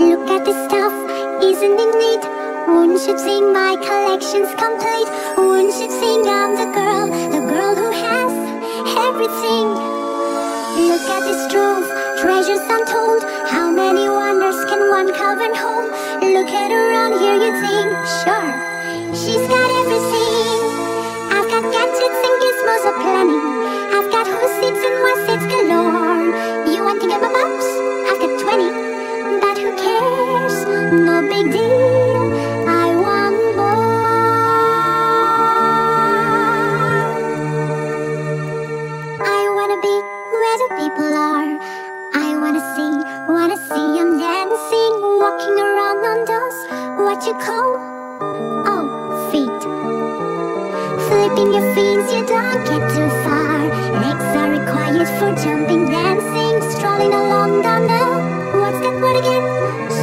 at this stuff, isn't it neat? Wouldn't you think my collection's complete? Wouldn't you think I'm the girl, the girl who has everything? Look at this trove, treasures untold. How many wonders can one carve and hold? Look at around here, you think, sure, she's got everything. Where people are. I wanna see, wanna see 'em dancing, walking around on those what you call oh feet. Flipping your feet, you don't get too far. Legs are required for jumping, dancing, strolling along down the what's that word again?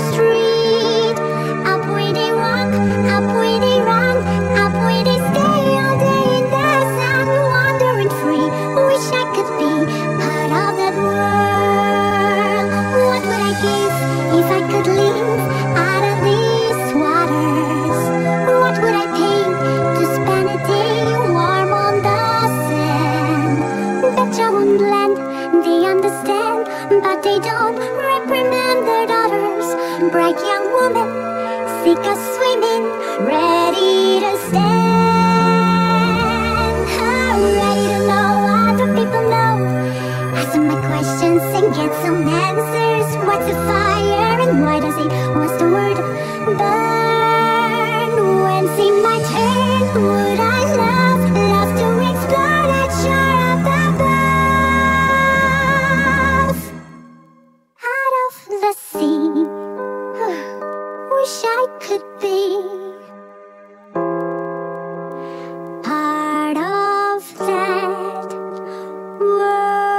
They don't reprimand their daughters. Bright young woman, seek of swimming, ready. I could be part of that world.